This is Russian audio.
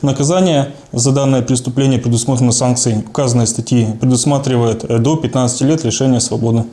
Наказание за данное преступление предусмотрено санкцией указанной статьи, предусматривает э, до 15 лет лишения свободы.